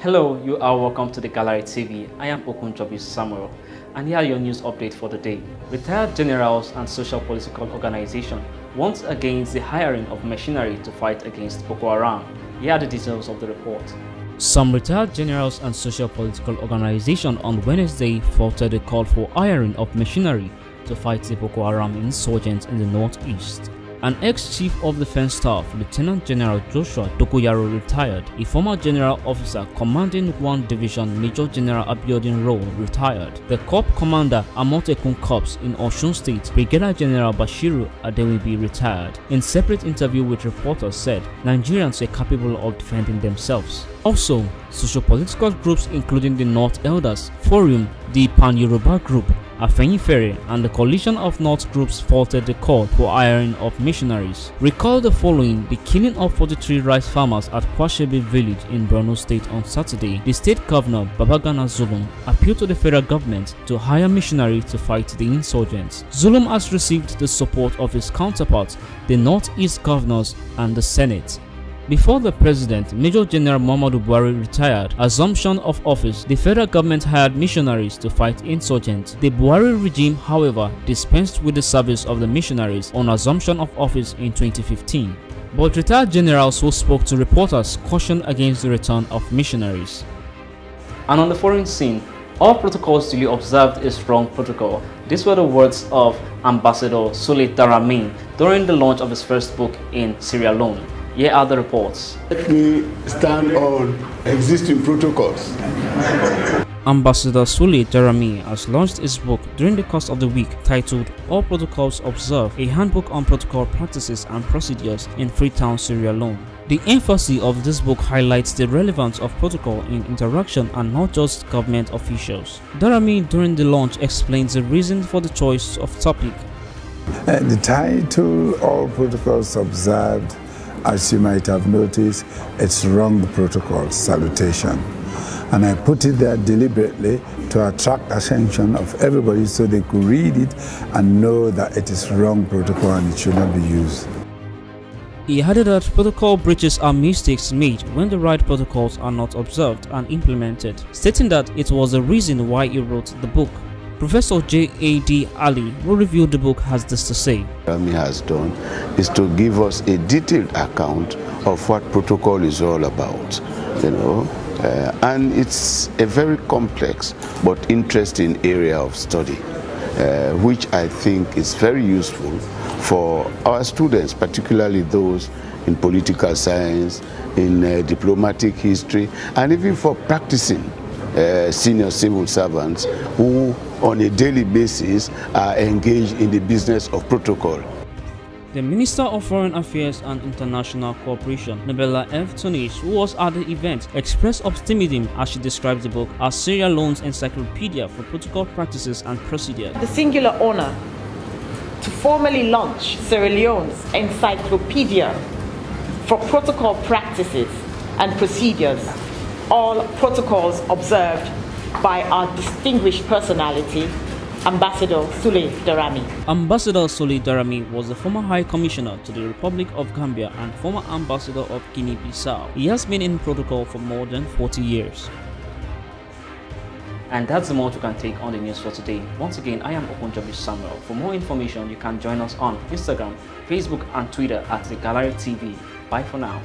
Hello, you are welcome to the Gallery TV. I am Okunjobi Samuel, and here are your news update for the day. Retired generals and social political organization want against the hiring of machinery to fight against Boko Haram. Here are the details of the report. Some retired generals and social political organization on Wednesday faulted a call for hiring of machinery to fight the Boko Haram insurgents in the northeast. An ex-chief of defense staff, Lieutenant General Joshua Dogonyaro retired. A former general officer commanding one division, Major General Abiodun Rowe retired. The Corps commander Amotekun Corps in Osun State, Brigadier General Bashiru Adewinbi retired. In separate interview with reporters said Nigerians are capable of defending themselves. Also, socio-political groups including the North Elders Forum, the Pan-Yoruba Group, Afenifere and the coalition of North groups faulted the call for hiring of missionaries. Recall the following, the killing of 43 rice farmers at Kwashebe village in Borno state on Saturday. The state governor Babagana Zulum appealed to the federal government to hire missionaries to fight the insurgents. Zulum has received the support of his counterparts, the Northeast governors and the Senate. Before the president, Major General Muhammadu Buhari retired, assumption of office, the federal government hired missionaries to fight insurgents. The Buhari regime, however, dispensed with the service of the missionaries on assumption of office in 2015. But retired generals who spoke to reporters cautioned against the return of missionaries. And on the foreign scene, all protocols duly observed is wrong protocol. These were the words of Ambassador Soulay Daramy during the launch of his first book in Sierra Leone. Here are the reports. Let me stand on existing protocols. Ambassador Soulay Daramy has launched his book during the course of the week titled All Protocols Observed, a handbook on protocol practices and procedures in Freetown, Sierra Leone. The emphasis of this book highlights the relevance of protocol in interaction and not just government officials. Daramy during the launch explains the reason for the choice of topic. Uh, the title All Protocols Observed as you might have noticed, it's wrong protocol salutation. And I put it there deliberately to attract attention of everybody so they could read it and know that it is wrong protocol and it should not be used. He added that protocol breaches are mistakes made when the right protocols are not observed and implemented, stating that it was the reason why he wrote the book. Professor J.A.D. Alie, who reviewed the book, has this to say. Rami has done is to give us a detailed account of what protocol is all about, you know, uh, and it's a very complex but interesting area of study, uh, which I think is very useful for our students, particularly those in political science, in uh, diplomatic history, and even for practicing uh, senior civil servants who on a daily basis are engaged in the business of protocol. The Minister of Foreign Affairs and International Cooperation, Nabeela F. Tunis, who was at the event, expressed optimism as she described the book as Sierra Leone's encyclopedia for protocol practices and procedures. The singular honor to formally launch Sierra Leone's encyclopedia for protocol practices and procedures, all protocols observed by our distinguished personality, Ambassador Soulay Daramy. Ambassador Soulay Daramy was the former High Commissioner to the Republic of Gambia and former Ambassador of Guinea-Bissau. He has been in protocol for more than 40 years. And that's the most you can take on the news for today. Once again, I am Okunjobi Samuel. For more information, you can join us on Instagram, Facebook, and Twitter at The Gallery TV. Bye for now.